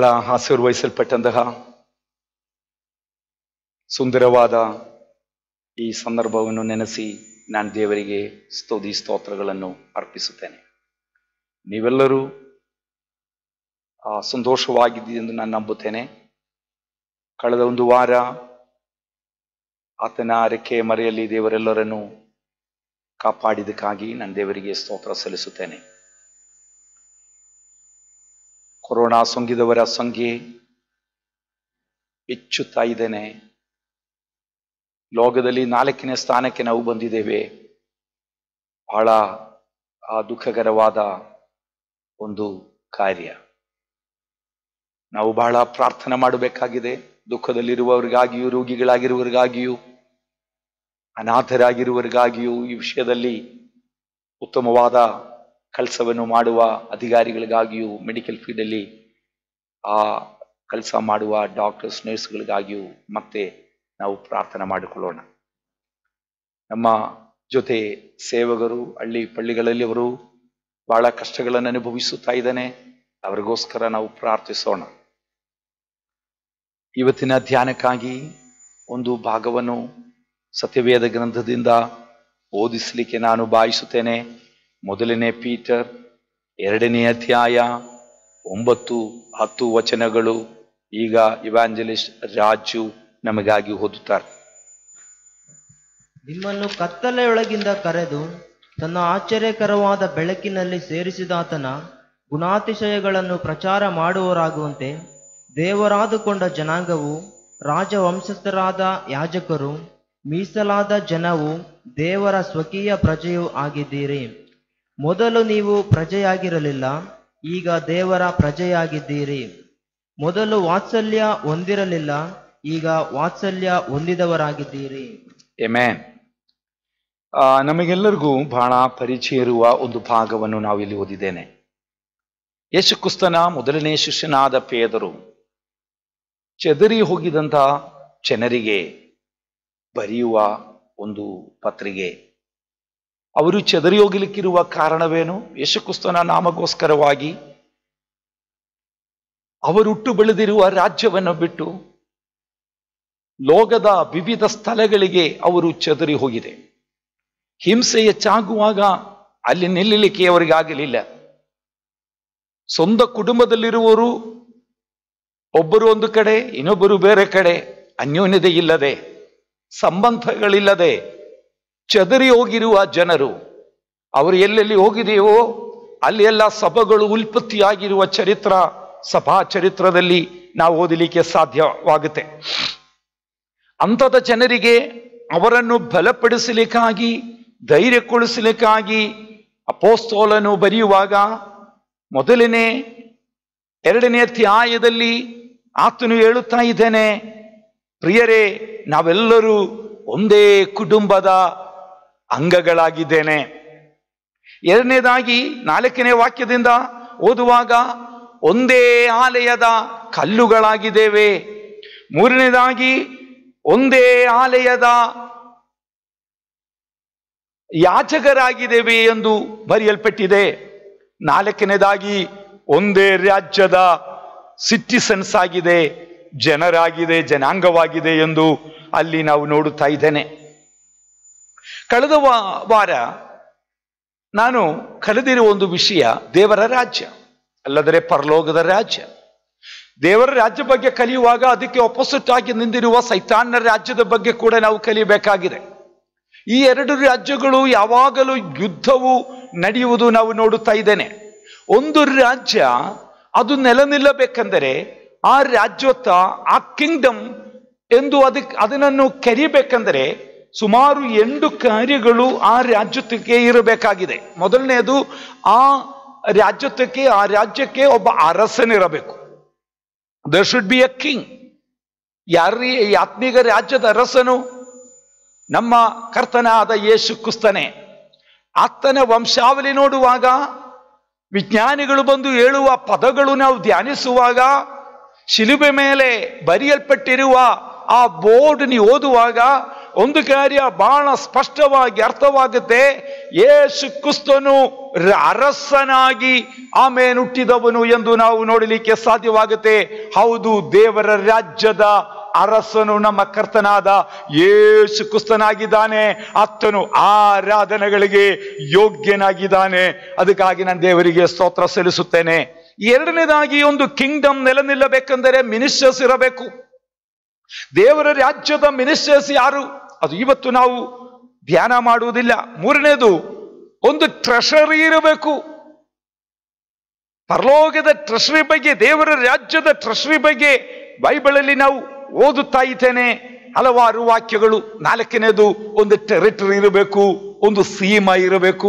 ಬಹಳ ಆಶೀರ್ವಹಿಸಲ್ಪಟ್ಟಂತಹ ಸುಂದರವಾದ ಈ ಸಂದರ್ಭವನ್ನು ನೆನೆಸಿ ನಾನು ದೇವರಿಗೆ ಸ್ತುತಿ ಸ್ತೋತ್ರಗಳನ್ನು ಅರ್ಪಿಸುತ್ತೇನೆ. ನೀವೆಲ್ಲರೂ ಆ, ಎಂದು ನಾನು ನಂಬುತ್ತೇನೆ. ಕಳೆದ ಒಂದು ವಾರ ಆತನ ಅರಕೆ ಮರೆಯಲ್ಲಿ ದೇವರೆಲ್ಲರನ್ನು ಕಾಪಾಡಿದಕ್ಕಾಗಿ ನಾನು ದೇವರಿಗೆ ಸ್ತೋತ್ರ ಸಲ್ಲಿಸುತ್ತೇನೆ. ಕೊರೋನಾ ಸೋಂಕಿದವರ ಸಂಖ್ಯೆ ಹೆಚ್ಚುತ್ತಾ ಇದ್ದೇನೆ. ಲೋಕದಲ್ಲಿ ನಾಲ್ಕನೇ ಸ್ಥಾನಕ್ಕೆ ನಾವು ಬಂದಿದ್ದೇವೆ. ಬಹಳ ಆ, ದುಃಖಕರವಾದ ಒಂದು ಕಾರ್ಯ. ನಾವು ಬಹಳ ಪ್ರಾರ್ಥನೆ ಮಾಡಬೇಕಾಗಿದೆ. ದುಃಖದಲ್ಲಿರುವವರಿಗಾಗಿಯೂ ರೋಗಿಗಳಾಗಿರುವವರಿಗಾಗಿಯೂ ಅನಾಥರಾಗಿರುವವರಿಗಾಗಿಯೂ ಈ ವಿಷಯದಲ್ಲಿ ಉತ್ತಮವಾದ ಕೆಲಸವನ್ನು ಮಾಡುವ ಅಧಿಕಾರಿಗಳಿಗಾಗಿಯೂ ಮೆಡಿಕಲ್ ಫೀಲ್ಡಲ್ಲಿ ಆ ಕೆಲಸ ಮಾಡುವ ಡಾಕ್ಟರ್ಸ್ ನರ್ಸ್ಗಳಿಗಾಗಿಯೂ ಮತ್ತೆ ನಾವು ಪ್ರಾರ್ಥನೆ ಮಾಡಿಕೊಳ್ಳೋಣ. ನಮ್ಮ ಜೊತೆ ಸೇವಕರು, ಹಳ್ಳಿ ಪಳ್ಳಿಗಳಲ್ಲಿ ಅವರು ಬಹಳ ಕಷ್ಟಗಳನ್ನು ಅನುಭವಿಸುತ್ತಾ ಇದ್ದಾನೆ. ಅವರಿಗೋಸ್ಕರ ನಾವು ಪ್ರಾರ್ಥಿಸೋಣ. ಇವತ್ತಿನ ಧ್ಯಾನಕ್ಕಾಗಿ ಒಂದು ಭಾಗವನ್ನು ಸತ್ಯವೇದ ಗ್ರಂಥದಿಂದ ಓದಿಸಲಿಕ್ಕೆ ನಾನು ಭಾವಿಸುತ್ತೇನೆ ಮೊದಲನೇ ಪೀಟರ್, ಎರಡನೇ ಅಧ್ಯಾಯ, ಒಂಬತ್ತು, ಹತ್ತು ವಚನಗಳು ಈಗ ಇವಾಂಜಲಿಸ್ಟ್ ರಾಜು ನಮಗಾಗಿ ಓದುತ್ತಾರೆ. ನಿಮ್ಮನ್ನು ಕತ್ತಲೆಯೊಳಗಿಂದ ಕರೆದು ತನ್ನ ಆಶ್ಚರ್ಯಕರವಾದ ಬೆಳಕಿನಲ್ಲಿ ಸೇರಿಸಿದಾತನ ಗುಣಾತಿಶಯಗಳನ್ನು ಪ್ರಚಾರ ಮಾಡುವವರಾಗುವಂತೆ ದೇವರಾದುಕೊಂಡ ಜನಾಂಗವು ರಾಜವಂಶಸ್ಥರಾದ ಯಾಜಕರು ಮೀಸಲಾದ ಜನವು ದೇವರ ಸ್ವಕೀಯ ಪ್ರಜೆಯೂ ಆಗಿದ್ದೀರಿ. ಮೊದಲು ನೀವು ಪ್ರಜೆಯಾಗಿರಲಿಲ್ಲ, ಈಗ ದೇವರ ಪ್ರಜೆಯಾಗಿದ್ದೀರಿ. ಮೊದಲು ವಾತ್ಸಲ್ಯ ಹೊಂದಿರಲಿಲ್ಲ, ಈಗ ವಾತ್ಸಲ್ಯ ಹೊಂದಿದವರಾಗಿದ್ದೀರಿ. ಎಮ್ಯಾನ್ ನಮಗೆಲ್ಲರಿಗೂ ಬಹಳ ಪರಿಚಯ ಇರುವ ಒಂದು ಭಾಗವನ್ನು ಇಲ್ಲಿ ಓದಿದ್ದೇನೆ. ಯೇಸುಕ್ರಿಸ್ತನ ಮೊದಲನೇ ಶಿಷ್ಯನಾದ ಪೇದರು ಚದರಿ ಹೋಗಿದಂಥ ಜನರಿಗೆ ಬರೆಯುವ ಒಂದು ಪತ್ರಿಕೆ ಅವರು ಚದರಿ ಹೋಗಲಿಕ್ಕಿರುವ ಕಾರಣವೇನು? ಯೇಸುಕ್ರಿಸ್ತನ ನಾಮಗೋಸ್ಕರವಾಗಿ ಅವರು ಹುಟ್ಟು ಬೆಳೆದಿರುವ ರಾಜ್ಯವನ್ನು ಬಿಟ್ಟು ಲೋಕದ ವಿವಿಧ ಸ್ಥಳಗಳಿಗೆ ಅವರು ಚದರಿ ಹೋಗಿದೆ ಹಿಂಸೆ ಹೆಚ್ಚಾಗುವಾಗ ಅಲ್ಲಿ ನಿಲ್ಲಲಿಕ್ಕೆ ಅವರಿಗಾಗಲಿಲ್ಲ. ಸ್ವಂತ ಕುಟುಂಬದಲ್ಲಿರುವವರು ಒಬ್ಬರು ಒಂದು ಕಡೆ, ಇನ್ನೊಬ್ಬರು ಬೇರೆ ಕಡೆ, ಅನ್ಯೋನ್ಯತೆ ಇಲ್ಲದೆ, ಸಂಬಂಧಗಳಿಲ್ಲದೆ ಚದರಿ ಹೋಗಿರುವ ಜನರು, ಅವರು ಎಲ್ಲೆಲ್ಲಿ ಹೋಗಿದೆಯೋ, ಅಲ್ಲಿ ಎಲ್ಲ ಸಭಗಳು ಉಲ್ಪತ್ತಿಯಾಗಿರುವ ಚರಿತ್ರ, ಸಭಾ ಚರಿತ್ರದಲ್ಲಿ ನಾವು ಓದಲಿಕ್ಕೆ ಸಾಧ್ಯವಾಗುತ್ತೆ. ಅಂಥದ ಜನರಿಗೆ ಅವರನ್ನು ಬಲಪಡಿಸಲಿಕ್ಕಾಗಿ, ಧೈರ್ಯಗೊಳಿಸಲಿಕ್ಕಾಗಿ ಅಪೋಸ್ತೋಲನ್ನು ಬರೆಯುವಾಗ ಮೊದಲನೇ, ಎರಡನೇ ತ್ಯಾಯದಲ್ಲಿ ಆತನು ಹೇಳುತ್ತಾ ಇದ್ದೇನೆ, ಪ್ರಿಯರೇ, ನಾವೆಲ್ಲರೂ ಒಂದೇ ಕುಟುಂಬದ ಅಂಗಗಳಾಗಿದ್ದೇನೆ. ಎರಡನೇದಾಗಿ ನಾಲ್ಕನೇ ವಾಕ್ಯದಿಂದ ಓದುವಾಗ, ಒಂದೇ ಆಲಯದ ಕಲ್ಲುಗಳಾಗಿದ್ದೇವೆ. ಮೂರನೇದಾಗಿ, ಒಂದೇ ಆಲಯದ ಯಾಚಕರಾಗಿದ್ದೇವೆ ಎಂದು ಬರೆಯಲ್ಪಟ್ಟಿದೆ. ನಾಲ್ಕನೇದಾಗಿ, ಒಂದೇ ರಾಜ್ಯದ ಸಿಟಿಸನ್ಸ್ ಆಗಿದೆ, ಜನರಾಗಿದೆ, ಜನಾಂಗವಾಗಿದೆ ಎಂದು ಅಲ್ಲಿ ನಾವು ನೋಡುತ್ತಾ ಇದ್ದೇನೆ. ಕಳೆದ ವಾರ ನಾನು ಕಲಿದಿರುವ ಒಂದು ವಿಷಯ, ದೇವರ ರಾಜ್ಯ. ಅಲ್ಲದರೆ ಪರಲೋಕದ ರಾಜ್ಯ. ದೇವರ ರಾಜ್ಯ ಬಗ್ಗೆ ಕಲಿಯುವಾಗ ಅದಕ್ಕೆ ಅಪೋಸಿಟ್ ಆಗಿ ನಿಂತಿರುವ ಸೈತಾನ್ಯ ರಾಜ್ಯದ ಬಗ್ಗೆ ಕೂಡ ನಾವು ಕಲಿಯಬೇಕಾಗಿದೆ ಈ ಎರಡು ರಾಜ್ಯಗಳು ಯಾವಾಗಲೂ ಯುದ್ಧವು ನಡೆಯುವುದು ನಾವು ನೋಡುತ್ತಾ ಇದ್ದೇನೆ. ಒಂದು ರಾಜ್ಯ ಅದು ನೆಲ ನಿಲ್ಲಬೇಕೆಂದರೆ ಆ ರಾಜ್ಯೋತ್ತ ಆ ಕಿಂಗ್ಡಮ್ ಎಂದು ಅದಕ್ಕೆ ಅದನ್ನು ಕರಿಬೇಕೆಂದರೆ ಸುಮಾರು ಎಂಟು ಕಾರ್ಯಗಳು ಆ ರಾಜ್ಯಕ್ಕೆ ಇರಬೇಕಾಗಿದೆ. ಮೊದಲನೆಯದು, ಆ ರಾಜ್ಯಕ್ಕೆ ಆ ರಾಜ್ಯಕ್ಕೆ ಒಬ್ಬ ಅರಸನಿರಬೇಕು. The should be a king ಯಾರೀ ಆತ್ಮೀಗ ರಾಜ್ಯದ ಅರಸನು? ನಮ್ಮ ಕರ್ತನಾದ ಯೇಸು ಕುಸ್ತನೆ ಆತನ ವಂಶಾವಳಿ ನೋಡುವಾಗ, ವಿಜ್ಞಾನಿಗಳು ಬಂದು ಹೇಳುವ ಪದಗಳು ನಾವು ಧ್ಯಾನಿಸುವಾಗ, ಶಿಲುಬೆ ಮೇಲೆ ಬರೆಯಲ್ಪಟ್ಟಿರುವ ಆ ಬೋರ್ಡ್ ನೀವು ಓದುವಾಗ ಒಂದು ಕಾರ್ಯ ಬಹಳ ಸ್ಪಷ್ಟವಾಗಿ ಅರ್ಥವಾಗುತ್ತೆ. ಯೇಸು ಕ್ರಿಸ್ತನು ಅರಸನಾಗಿ ಆಮೇಲೆ ಹುಟ್ಟಿದವನು ಎಂದು ನಾವು ನೋಡಲಿಕ್ಕೆ ಸಾಧ್ಯವಾಗುತ್ತೆ. ಹೌದು, ದೇವರ ರಾಜ್ಯದ ಅರಸನು ನಮ್ಮ ಕರ್ತನಾದ ಯೇಸು ಕುಸ್ತನಾಗಿದ್ದಾನೆ ಆತನು ಆರಾಧನೆಗಳಿಗೆ ಯೋಗ್ಯನಾಗಿದ್ದಾನೆ. ಅದಕ್ಕಾಗಿ ನಾನು ದೇವರಿಗೆ ಸ್ತೋತ್ರ ಸಲ್ಲಿಸುತ್ತೇನೆ. ಎರಡನೇದಾಗಿ ಒಂದು ಕಿಂಗ್ಡಮ್ ನೆಲೆ ನಿಲ್ಲಬೇಕೆಂದರೆ ಮಿನಿಸ್ಟರ್ಸ್ ಇರಬೇಕು. ದೇವರ ರಾಜ್ಯದ ಮಿನಿಸ್ಟರ್ಸ್ ಯಾರು? ಅದು ಇವತ್ತು ನಾವು ಧ್ಯಾನ ಮಾಡುವುದಿಲ್ಲ. ಮೂರನೇದು, ಒಂದು ಟ್ರೆಷರಿ ಇರಬೇಕು. ಪರಲೋಕದ ಟ್ರೆಷರಿ ಬಗ್ಗೆ, ದೇವರ ರಾಜ್ಯದ ಟ್ರೆಷರಿ ಬಗ್ಗೆ ಬೈಬಲಲ್ಲಿ ನಾವು ಓದುತ್ತಾ ಇದ್ದೇನೆ. ಹಲವಾರು ವಾಕ್ಯಗಳು. ನಾಲ್ಕನೇದು, ಒಂದು ಟೆರಿಟರಿ ಇರಬೇಕು, ಒಂದು ಸೀಮಾ ಇರಬೇಕು.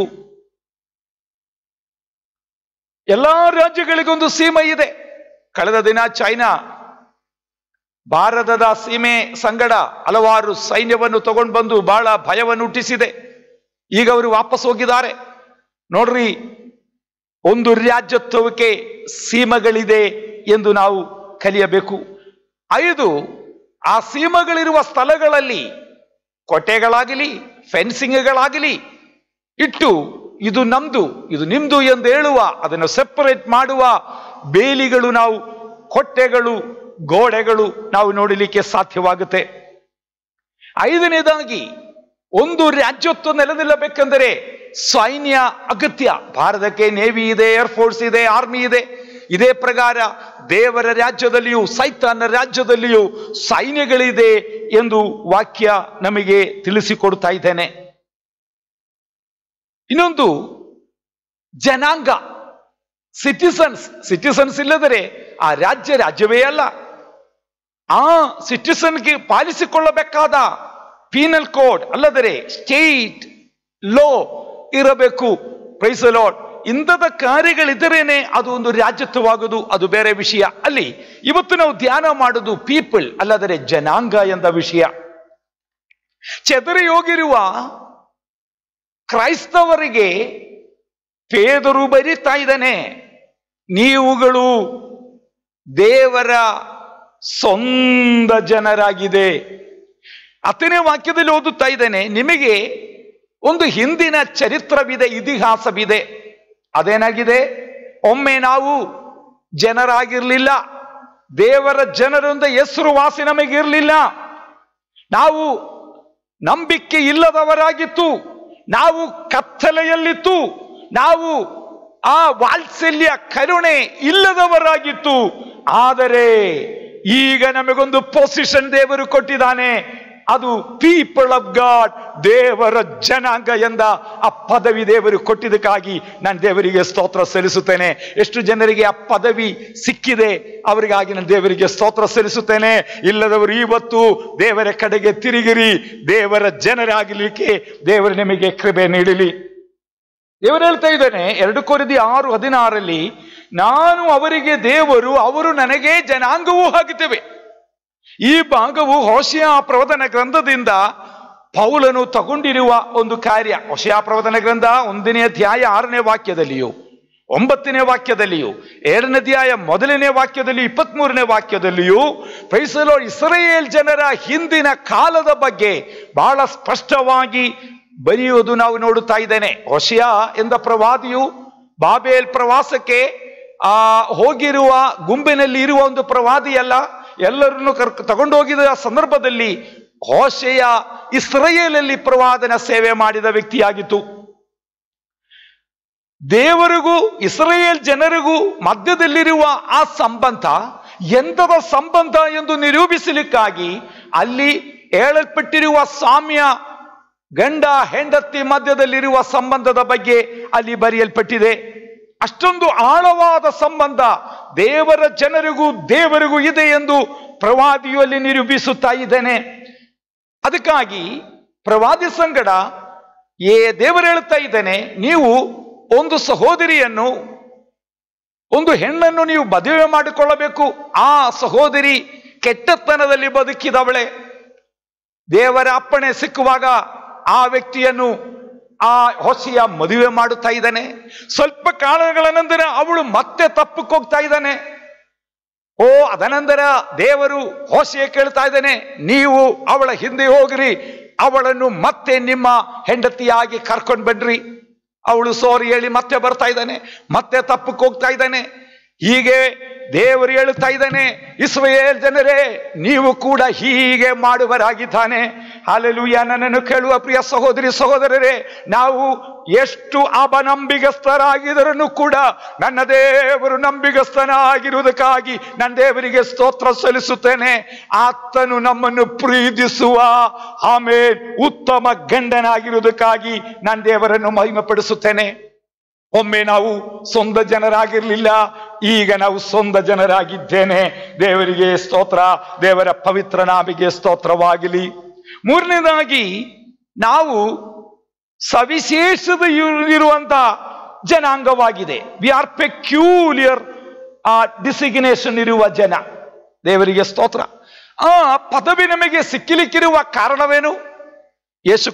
ಎಲ್ಲಾ ರಾಜ್ಯಗಳಿಗೊಂದು ಸೀಮೆ ಇದೆ. ಕಳೆದ ದಿನ ಚೈನಾ ಭಾರತದ ಸೀಮೆ ಸಂಗಡ ಹಲವಾರು ಸೈನ್ಯವನ್ನು ತಗೊಂಡು ಬಂದು ಬಹಳ ಭಯವನ್ನು ಹುಟ್ಟಿಸಿದೆ ಈಗ ಅವರು ವಾಪಸ್ ಹೋಗಿದ್ದಾರೆ. ನೋಡ್ರಿ, ಒಂದು ರಾಜ್ಯತ್ವಕ್ಕೆ ಸೀಮಗಳಿದೆ ಎಂದು ನಾವು ಕಲಿಯಬೇಕು. ಐದು, ಆ ಸೀಮಗಳಿರುವ ಸ್ಥಳಗಳಲ್ಲಿ ಕೊಟೆಗಳಾಗಲಿ, ಫೆನ್ಸಿಂಗ್ಗಳಾಗಲಿ, ಇಟ್ಟು ಇದು ನಮ್ದು, ಇದು ನಿಮ್ದು ಎಂದು ಹೇಳುವ, ಅದನ್ನು ಸೆಪರೇಟ್ ಮಾಡುವ ಬೇಲಿಗಳು ನಾವು, ಕೊಟ್ಟೆಗಳು ಗೋಡೆಗಳು ನಾವು ನೋಡಲಿಕ್ಕೆ ಸಾಧ್ಯವಾಗುತ್ತೆ. ಐದನೇದಾಗಿ, ಒಂದು ರಾಜ್ಯತ್ವ ನೆಲೆನಿಲ್ಲಬೇಕೆಂದರೆ ಸೈನ್ಯ ಅಗತ್ಯ. ಭಾರತಕ್ಕೆ ನೇವಿ ಇದೆ ಏರ್ಫೋರ್ಸ್ ಇದೆ, ಆರ್ಮಿ ಇದೆ. ಇದೇ ಪ್ರಕಾರ ದೇವರ ರಾಜ್ಯದಲ್ಲಿಯೂ, ಸೈತಾನ ರಾಜ್ಯದಲ್ಲಿಯೂ ಸೈನ್ಯಗಳಿದೆ ಎಂದು ವಾಕ್ಯ ನಮಗೆ ತಿಳಿಸಿಕೊಡ್ತಾ ಇದ್ದೇನೆ. ಇನ್ನೊಂದು, ಜನಾಂಗ. ಸಿಟಿಸನ್ಸ್ ಸಿಟಿಸನ್ಸ್ ಇಲ್ಲದರೆ ಆ ರಾಜ್ಯ ರಾಜ್ಯವೇ ಅಲ್ಲ. ಆ ಸಿಟಿಸನ್ಗೆ ಪಾಲಿಸಿಕೊಳ್ಳಬೇಕಾದ ಪೀನಲ್ ಕೋಡ್ ಅಲ್ಲದರೆ ಸ್ಟೇಟ್ ಲೋ ಇರಬೇಕು. ಪ್ರೈಸ್ ಲಾರ್ಡ್ ಇಂಥದ ಕಾರ್ಯಗಳಿದ್ದರೇನೆ ಅದು ಒಂದು ರಾಜ್ಯತ್ವವಾಗುವುದು ಅದು ಬೇರೆ ವಿಷಯ. ಅಲ್ಲಿ ಇವತ್ತು ನಾವು ಧ್ಯಾನ ಮಾಡುದು ಪೀಪಲ್ ಅಲ್ಲದರೆ ಜನಾಂಗ ಎಂದ ವಿಷಯ. ಚೆದರಿ ಹೋಗಿರುವ ಕ್ರೈಸ್ತವರಿಗೆ ಪೇದರು ಬರೀತಾ ಇದ್ದಾನೆ. ನೀವುಗಳು ದೇವರ ಸ್ವಂತ ಜನರಾಗಿದೆ. ಅತನೇ ವಾಕ್ಯದಲ್ಲಿ ಓದುತ್ತಾ ಇದ್ದೇನೆ, ನಿಮಗೆ ಒಂದು ಹಿಂದಿನ ಚರಿತ್ರವಿದೆ, ಇತಿಹಾಸವಿದೆ. ಅದೇನಾಗಿದೆ? ಒಮ್ಮೆ ನಾವು ಜನರಾಗಿರ್ಲಿಲ್ಲ, ದೇವರ ಜನರಿಂದ ಹೆಸರುವಾಸಿ ನಮಗಿರಲಿಲ್ಲ. ನಾವು ನಂಬಿಕೆ ಇಲ್ಲದವರಾಗಿತ್ತು, ನಾವು ಕತ್ತಲೆಯಲ್ಲಿತ್ತು, ನಾವು ಆ ವಾತ್ಸಲ್ಯ, ಕರುಣೆ ಇಲ್ಲದವರಾಗಿತ್ತು. ಆದರೆ ಈಗ ನಮಗೊಂದು ಪೊಸಿಷನ್ ದೇವರು ಕೊಟ್ಟಿದ್ದಾನೆ. ಅದು ಪೀಪಲ್ ಆಫ್ ಗಾಡ್ ದೇವರ ಜನಾಂಗ ಎಂದ ಆ ಪದವಿ ದೇವರು ಕೊಟ್ಟಿದ್ದಕ್ಕಾಗಿ ನಾನು ದೇವರಿಗೆ ಸ್ತೋತ್ರ ಸಲ್ಲಿಸುತ್ತೇನೆ. ಎಷ್ಟು ಜನರಿಗೆ ಆ ಪದವಿ ಸಿಕ್ಕಿದೆ, ಅವರಿಗಾಗಿ ನಾನು ದೇವರಿಗೆ ಸ್ತೋತ್ರ ಸಲ್ಲಿಸುತ್ತೇನೆ. ಇಲ್ಲದವರು ಇವತ್ತು ದೇವರ ಕಡೆಗೆ ತಿರುಗಿರಿ, ದೇವರ ಜನರಾಗಲಿಕ್ಕೆ ದೇವರು ನಿಮಗೆ ಕೃಪೆ ನೀಡಲಿ. ದೇವರು ಹೇಳ್ತಾ ಇದ್ದಾನೆ, ಎರಡು ಕೋರಿದಿ ಆರು ಹದಿನಾರಲ್ಲಿ ನಾನು ಅವರಿಗೆ ದೇವರು, ಅವರು ನನಗೆ ಜನಾಂಗವೂ ಹಾಕುತ್ತೇವೆ ಈ ಭಾಗವು ಹೊಸಿಯ ಪ್ರವಚನ ಗ್ರಂಥದಿಂದ ಪೌಲನು ತಗೊಂಡಿರುವ ಒಂದು ಕಾರ್ಯ. ಹೊಸಿಯ ಪ್ರವಚನ ಗ್ರಂಥ ಒಂದನೇ ಅಧ್ಯಾಯ ಆರನೇ ವಾಕ್ಯದಲ್ಲಿಯೂ, ಒಂಬತ್ತನೇ ವಾಕ್ಯದಲ್ಲಿಯೂ, ಎರಡನೇ ಅಧ್ಯಾಯ ಮೊದಲನೇ ವಾಕ್ಯದಲ್ಲಿ ಇಪ್ಪತ್ಮೂರನೇ ವಾಕ್ಯದಲ್ಲಿಯೂ ಪೈಸಲೋ ಇಸ್ರೇಲ್ ಜನರ ಹಿಂದಿನ ಕಾಲದ ಬಗ್ಗೆ ಬಹಳ ಸ್ಪಷ್ಟವಾಗಿ ಬರೆಯುವುದು ನಾವು ನೋಡುತ್ತಾ ಇದ್ದೇನೆ. ಹೊಸಿಯ ಎಂದ ಪ್ರವಾದಿಯು ಬಾಬೇಲ್ ಪ್ರವಾಸಕ್ಕೆ ಆ ಹೋಗಿರುವ ಗುಂಪಿನಲ್ಲಿ ಇರುವ ಒಂದು ಪ್ರವಾದಿಯಲ್ಲ, ಎಲ್ಲರನ್ನು ಕರ್, ತಗೊಂಡೋಗಿದ ಸಂದರ್ಭದಲ್ಲಿ ಹೋಶೆಯ ಇಸ್ರೇಲಲ್ಲಿ ಪ್ರವಾದನ ಸೇವೆ ಮಾಡಿದ ವ್ಯಕ್ತಿಯಾಗಿತ್ತು. ದೇವರಿಗೂ ಇಸ್ರೇಲ್ ಜನರಿಗೂ ಮಧ್ಯದಲ್ಲಿರುವ ಆ ಸಂಬಂಧ, ಎಂಥದ ಸಂಬಂಧ ಎಂದು ನಿರೂಪಿಸಲಿಕ್ಕಾಗಿ ಅಲ್ಲಿ ಹೇಳಲ್ಪಟ್ಟಿರುವ ಸಾಮ್ಯ ಗಂಡ, ಹೆಂಡತಿ ಮಧ್ಯದಲ್ಲಿರುವ ಸಂಬಂಧದ ಬಗ್ಗೆ ಅಲ್ಲಿ ಬರೆಯಲ್ಪಟ್ಟಿದೆ. ಅಷ್ಟೊಂದು ಆಳವಾದ ಸಂಬಂಧ ದೇವರ ಜನರಿಗೂ ದೇವರಿಗೂ ಇದೆ ಎಂದು ಪ್ರವಾದಿಯಲ್ಲಿ ನಿರೂಪಿಸುತ್ತಾ ಇದ್ದೇನೆ. ಅದಕ್ಕಾಗಿ ಪ್ರವಾದಿ ಸಂಗಡ, ಏ ದೇವರು ಹೇಳ್ತಾ ಇದ್ದೇನೆ, ನೀವು ಒಂದು ಸಹೋದರಿಯನ್ನು, ಒಂದು ಹೆಣ್ಣನ್ನು ನೀವು ಮದುವೆ ಮಾಡಿಕೊಳ್ಳಬೇಕು. ಆ ಸಹೋದರಿ ಕೆಟ್ಟತನದಲ್ಲಿ ಬದುಕಿದವಳೆ. ದೇವರ ಅಪ್ಪಣೆ ಸಿಕ್ಕುವಾಗ ಆ ವ್ಯಕ್ತಿಯನ್ನು ಆ ಹೊಸಿಯ ಮದುವೆ ಮಾಡುತ್ತಾ ಇದ್ದಾನೆ. ಸ್ವಲ್ಪ ಕಾಲಗಳ ನಂತರ ಅವಳು ಮತ್ತೆ ತಪ್ಪಕ್ಕೆ ಹೋಗ್ತಾ ಇದ್ದಾನೆ. ಓ, ಅದನಂತರ ದೇವರು ಹೊಸೆಯ ಕೇಳ್ತಾ ಇದ್ದಾನೆ, ನೀವು ಅವಳ ಹಿಂದೆ ಹೋಗ್ರಿ, ಅವಳನ್ನು ಮತ್ತೆ ನಿಮ್ಮ ಹೆಂಡತಿಯಾಗಿ ಕರ್ಕೊಂಡು ಬನ್ರಿ. ಅವಳು ಸೋರಿ ಹೇಳಿ ಮತ್ತೆ ಬರ್ತಾ ಇದ್ದಾನೆ, ಮತ್ತೆ ತಪ್ಪಕ್ಕೆ ಹೋಗ್ತಾ ಇದ್ದಾನೆ. ಹೀಗೆ ದೇವರು ಹೇಳುತ್ತಾ ಇದ್ದಾನೆ ಇಸ್ರೇಲ್ ಜನರೇ, ನೀವು ಕೂಡ ಹೀಗೆ ಮಾಡುವರಾಗಿದ್ದಾನೆ. ಹಾಲೆಲೂಯ, ನನ್ನನ್ನು ಕೇಳುವ ಪ್ರಿಯ ಸಹೋದರಿ ಸಹೋದರರೇ, ನಾವು ಎಷ್ಟು ಅಪನಂಬಿಗಸ್ಥರಾಗಿದ್ದರೂ ಕೂಡ ನನ್ನ ದೇವರು ನಂಬಿಗಸ್ಥನಾಗಿರುವುದಕ್ಕಾಗಿ ನನ್ನ ದೇವರಿಗೆ ಸ್ತೋತ್ರ ಸಲ್ಲಿಸುತ್ತೇನೆ. ಆತನು ನಮ್ಮನ್ನು ಪ್ರೀತಿಸುವ ಆಮೇಲೆ ಉತ್ತಮ ಗಂಡನಾಗಿರುವುದಕ್ಕಾಗಿ ನನ್ನ ದೇವರನ್ನು ಮಹಿಮೆಪಡಿಸುತ್ತೇನೆ ಒಮ್ಮೆ ನಾವು ಸ್ವಂತ ಜನರಾಗಿರ್ಲಿಲ್ಲ, ಈಗ ನಾವು ಸ್ವಂತ ಜನರಾಗಿದ್ದೇನೆ. ದೇವರಿಗೆ ಸ್ತೋತ್ರ, ದೇವರ ಪವಿತ್ರ ನಾಮಿಗೆ ಸ್ತೋತ್ರವಾಗಲಿ. ಮೂರನೇದಾಗಿ, ನಾವು ಸವಿಶೇಷದ ಇರುವಂತ ಜನಾಂಗವಾಗಿದೆ. ವಿ ಆರ್ ಪೆಕ್ಯೂಲಿಯರ್ ಆ ಡಿಸಿಗ್ನೇಷನ್ ಇರುವ ಜನ. ದೇವರಿಗೆ ಸ್ತೋತ್ರ. ಆ, ಪದವಿ ನಮಗೆ ಸಿಕ್ಕಿಲಿಕ್ಕಿರುವ ಕಾರಣವೇನು? ಯೇಸು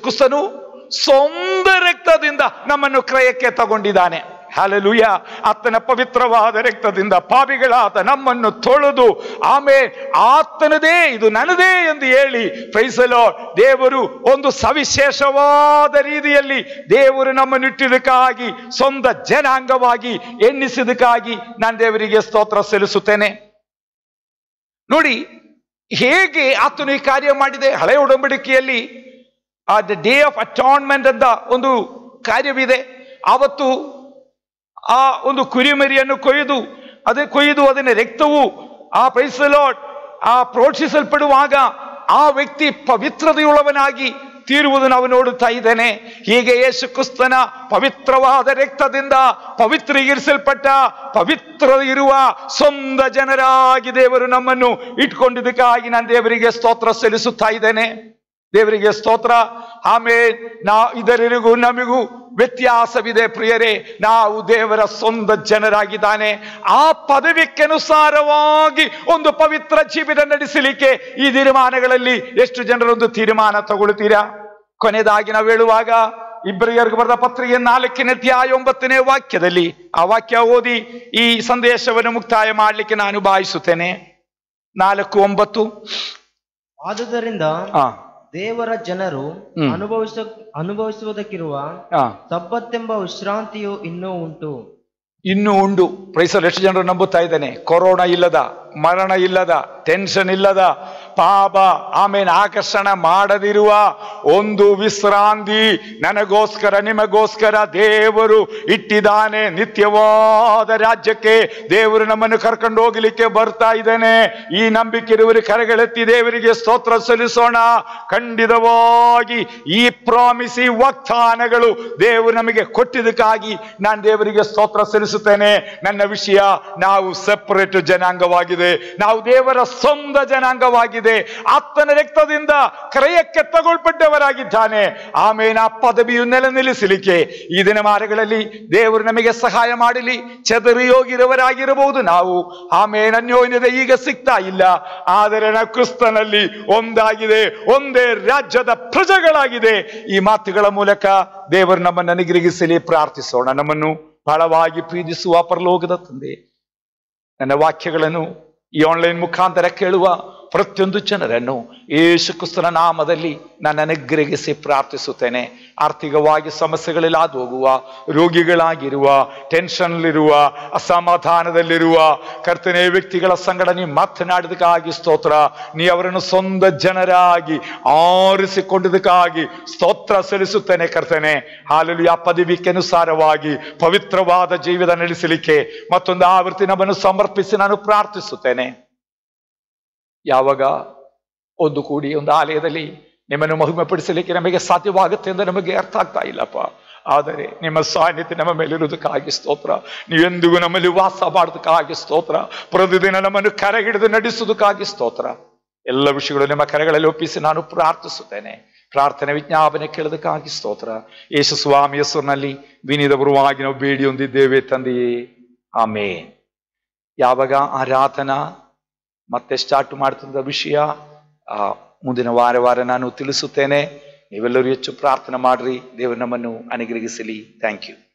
ಸ್ವಂತ ರಕ್ತದಿಂದ ನಮ್ಮನ್ನು ಕ್ರಯಕ್ಕೆ ತಗೊಂಡಿದ್ದಾನೆ. ಹಾಲೆಲುಯ್ಯ ಆತನ ಪವಿತ್ರವಾದ ರಕ್ತದಿಂದ ಪಾಪಿಗಳಾದ ನಮ್ಮನ್ನು ತೊಳೆದು ಆಮೇ ಆತನದೇ, ಇದು ನನ್ನದೇ ಎಂದು ಹೇಳಿ ಪ್ರೈಸಲೋ ದೇವರು ಒಂದು ಸವಿಶೇಷವಾದ ರೀತಿಯಲ್ಲಿ ದೇವರು ನಮ್ಮನ್ನು ಇಟ್ಟಿದ್ದಕ್ಕಾಗಿ ಸ್ವಂತ ಜನಾಂಗವಾಗಿ ಎಣ್ಣಿಸಿದಕ್ಕಾಗಿ ನಾನು ದೇವರಿಗೆ ಸ್ತೋತ್ರ ಸಲ್ಲಿಸುತ್ತೇನೆ. ನೋಡಿ, ಹೇಗೆ ಆತನು ಈ ಕಾರ್ಯ ಮಾಡಿದೆ? ಹಳೆ ಒಡಂಬಡಿಕೆಯಲ್ಲಿ ಆ ದ ಡೇ ಆಫ್ ಅಟಾನ್ಮೆಂಟ್ ಅಂತ ಒಂದು ಕಾರ್ಯವಿದೆ. ಆವತ್ತು ಆ ಒಂದು ಕುರಿಮರಿಯನ್ನು ಕೊಯ್ದು, ಅದೇ ಕೊಯ್ದು ಅದನ್ನ ರಕ್ತವು ಆ ಪೈಸಲೋಟ್ ಆ ಪ್ರೋಕ್ಷಿಸಲ್ಪಡುವಾಗ ಆ ವ್ಯಕ್ತಿ ಪವಿತ್ರತೆಯುಳ್ಳವನಾಗಿ ತೀರುವುದು ನಾವು ನೋಡುತ್ತಾ ಇದ್ದೇನೆ. ಹೀಗೆ ಯೇಸು ಕ್ರಿಸ್ತನ ಪವಿತ್ರವಾದ ರಕ್ತದಿಂದ ಪವಿತ್ರೀಕರಿಸಲ್ಪಟ್ಟ ಪವಿತ್ರ ಇರುವ ಸ್ವಂತ ಜನರಾಗಿ ದೇವರು ನಮ್ಮನ್ನು ಇಟ್ಕೊಂಡಿದ್ದಕ್ಕಾಗಿ ನಾನು ದೇವರಿಗೆ ಸ್ತೋತ್ರ ಸಲ್ಲಿಸುತ್ತಾ ಇದ್ದೇನೆ. ದೇವರಿಗೆ ಸ್ತೋತ್ರ. ಆಮೇಲೆ ನಾ ಇದರಿಗೂ ನಮಗೂ ವ್ಯತ್ಯಾಸವಿದೆ ಪ್ರಿಯರೇ. ನಾವು ದೇವರ ಸ್ವಂತ ಜನರಾಗಿದ್ದಾನೆ. ಆ ಪದವಿಕ್ಕನುಸಾರವಾಗಿ ಒಂದು ಪವಿತ್ರ ಜೀವನ ನಡೆಸಲಿಕ್ಕೆ ಈ ತೀರ್ಮಾನಗಳಲ್ಲಿ ಎಷ್ಟು ಜನರೊಂದು ತೀರ್ಮಾನ ತಗೊಳ್ತೀರಾ? ಕೊನೆಯದಾಗಿ ನಾವು ಹೇಳುವಾಗ ಇಬ್ಬರಿಗರಿಗೆ ಬರೆದ ಪತ್ರಿಕೆ ನಾಲ್ಕನೇ ಅಧ್ಯಾಯ ಒಂಬತ್ತನೇ ವಾಕ್ಯದಲ್ಲಿ ಆ ವಾಕ್ಯ ಓದಿ ಈ ಸಂದೇಶವನ್ನು ಮುಕ್ತಾಯ ಮಾಡಲಿಕ್ಕೆ ನಾನು ಭಾವಿಸುತ್ತೇನೆ. ನಾಲ್ಕು ಒಂಬತ್ತು. ಆದುದರಿಂದ ದೇವರ ಜನರು. ಅನುಭವಿಸ ಅನುಭವಿಸುವುದಕ್ಕಿರುವ ಸಬ್ಬತ್ತೆಂಬ ವಿಶ್ರಾಂತಿಯು ಇನ್ನೂ ಉಂಟು. ಇನ್ನೂ ಉಂಡು ಪ್ರೈಸಲ್ ಎಷ್ಟು ಜನರು ನಂಬುತ್ತಾ ಇದ್ದೇನೆ. ಕೊರೋನಾ ಇಲ್ಲದ ಮರಣ ಇಲ್ಲದ ಟೆನ್ಷನ್ ಇಲ್ಲದ ಪಾಪ, ಆಮೇಲೆ ಆಕರ್ಷಣ ಮಾಡದಿರುವ ಒಂದು ವಿಶ್ರಾಂತಿ ನನಗೋಸ್ಕರ, ನಿಮಗೋಸ್ಕರ ದೇವರು ಇಟ್ಟಿದ್ದಾನೆ. ನಿತ್ಯವಾದ ರಾಜ್ಯಕ್ಕೆ ದೇವರು ನಮ್ಮನ್ನು ಕರ್ಕೊಂಡು ಹೋಗಲಿಕ್ಕೆ ಬರ್ತಾ ಇದ್ದಾನೆ. ಈ ನಂಬಿಕೆ ಇರುವರು ಕರೆಗಳೆತ್ತಿ ದೇವರಿಗೆ ಸ್ತೋತ್ರ ಸಲ್ಲಿಸೋಣ. ಖಂಡಿತವಾಗಿ ಈ ಪ್ರಾಮಿಸಿ ವಾಗ್ದಾನಗಳು ದೇವರು ನಮಗೆ ಕೊಟ್ಟಿದ್ದಕ್ಕಾಗಿ ನಾನು ದೇವರಿಗೆ ಸ್ತೋತ್ರ ಸಲ್ಲಿಸುತ್ತೇನೆ. ನನ್ನ ವಿಷಯ ನಾವು ಸೆಪರೇಟ್ ಜನಾಂಗವಾಗಿದೆ. ನಾವು ದೇವರ ಸ್ವಂತ ಜನಾಂಗವಾಗಿದೆ. ಆತನ ರಕ್ತದಿಂದ ಕ್ರಯಕ್ಕೆ ತಗೊಳ್ಪಟ್ಟವರಾಗಿದ್ದಾನೆ. ಆಮೇಲೆ ಆ ಪದವಿಯು ನೆಲೆ ನಿಲ್ಲಿಸಲಿಕ್ಕೆ ಈ ದಿನಮಾನಗಳಲ್ಲಿ ದೇವರು ನಮಗೆ ಸಹಾಯ ಮಾಡಲಿ. ಚದರಿ ಹೋಗಿರುವರಾಗಿರಬಹುದು ನಾವು. ಆಮೇಲೆ ಅನ್ಯೋನ್ಯತೆ ಈಗ ಸಿಗ್ತಾ ಇಲ್ಲ. ಆದರೆ ನಾವು ಕ್ರಿಸ್ತನಲ್ಲಿ ಒಂದಾಗಿದೆ. ಒಂದೇ ರಾಜ್ಯದ ಪ್ರಜೆಗಳಾಗಿದೆ. ಈ ಮಾತುಗಳ ಮೂಲಕ ದೇವರು ನಮ್ಮನ್ನು ಅನುಗ್ರಹಿಸಲಿ. ಪ್ರಾರ್ಥಿಸೋಣ. ನಮ್ಮನ್ನು ಬಹಳವಾಗಿ ಪ್ರೀತಿಸುವ ಪರಲೋಕದ ತಂದೆ. ನನ್ನ ವಾಕ್ಯಗಳನ್ನು ಈ ಆನ್ಲೈನ್ ಮುಖಾಂತರ ಕೇಳುವ ಪ್ರತಿಯೊಂದು ಜನರನ್ನು ಯೇಸು ಕ್ರಿಸ್ತನ ನಾಮದಲ್ಲಿ ನಾನು ಅನುಗ್ರಹಿಸಿ ಪ್ರಾರ್ಥಿಸುತ್ತೇನೆ. ಆರ್ಥಿಕವಾಗಿ ಸಮಸ್ಯೆಗಳಿಲ್ಲಾದ ಹೋಗುವ ರೋಗಿಗಳಾಗಿರುವ ಟೆನ್ಷನ್ಲಿರುವ ಅಸಮಾಧಾನದಲ್ಲಿರುವ, ಕರ್ತನೆ ವ್ಯಕ್ತಿಗಳ ಸಂಗಡ ನೀ ಮಾತನಾಡಿದಕ್ಕಾಗಿ ಸ್ತೋತ್ರ. ನೀ ಅವರನ್ನು ಸ್ವಂತ ಜನರಾಗಿ ಆರಿಸಿಕೊಂಡಿದ್ದಕ್ಕಾಗಿ ಸ್ತೋತ್ರ ಸಲ್ಲಿಸುತ್ತೇನೆ ಕರ್ತನೆ. ಹಾಲಲ್ಲಿ ಆ ಪದವಿಗೆ ಅನುಸಾರವಾಗಿ ಪವಿತ್ರವಾದ ಜೀವಿತ ನಡೆಸಲಿಕ್ಕೆ ಮತ್ತೊಂದು ಆವೃತ್ತಿ ನಮ್ಮನ್ನು ಸಮರ್ಪಿಸಿ ನಾನು ಪ್ರಾರ್ಥಿಸುತ್ತೇನೆ. ಯಾವಾಗ ಒಂದು ಕೂಡಿ ಒಂದು ಆಲಯದಲ್ಲಿ ನಿಮ್ಮನ್ನು ಮಹಿಮೆಪಡಿಸಲಿಕ್ಕೆ ನಮಗೆ ಸಾಧ್ಯವಾಗುತ್ತೆ ಎಂದು ನಮಗೆ ಅರ್ಥ ಆಗ್ತಾ ಇಲ್ಲಪ್ಪ. ಆದರೆ ನಿಮ್ಮ ಸಾನ್ನಿಧ್ಯ ನಮ್ಮ ಮೇಲಿರುವುದಕ್ಕಾಗಿ ಸ್ತೋತ್ರ. ನೀವೆಂದಿಗೂ ನಮ್ಮಲ್ಲಿ ವಾಸ ಮಾಡೋದಕ್ಕಾಗಿ ಸ್ತೋತ್ರ. ಪ್ರತಿದಿನ ನಮ್ಮನ್ನು ಕರೆಗಿಡಿದು ನಡೆಸುವುದಕ್ಕಾಗಿ ಸ್ತೋತ್ರ. ಎಲ್ಲ ವಿಷಯಗಳು ನಿಮ್ಮ ಕರೆಗಳಲ್ಲಿ ಒಪ್ಪಿಸಿ ನಾನು ಪ್ರಾರ್ಥಿಸುತ್ತೇನೆ. ಪ್ರಾರ್ಥನೆ ವಿಜ್ಞಾಪನೆ ಕೇಳೋದಕ್ಕಾಗಿ ಸ್ತೋತ್ರ. ಯೇಸು ಸ್ವಾಮಿ ಹೆಸರಿನಲ್ಲಿ ವಿನಿದವರುವಾಗಿ ನಾವು ಬೇಡಿ ಹೊಂದಿದ್ದೇವೆ ತಂದೆಯೇ. ಆಮೇ ಯಾವಾಗ ಆರಾಧನಾ ಮತ್ತೆ ಸ್ಟಾರ್ಟ್ ಮಾಡ್ತಿದ್ದ ವಿಷಯ ಮುಂದಿನ ವಾರ ವಾರ ನಾನು ತಿಳಿಸುತ್ತೇನೆ. ನೀವೆಲ್ಲರೂ ಹೆಚ್ಚು ಪ್ರಾರ್ಥನೆ ಮಾಡ್ರಿ. ದೇವರು ನಮ್ಮನ್ನು ಅನುಗ್ರಹಿಸಲಿ. Thank you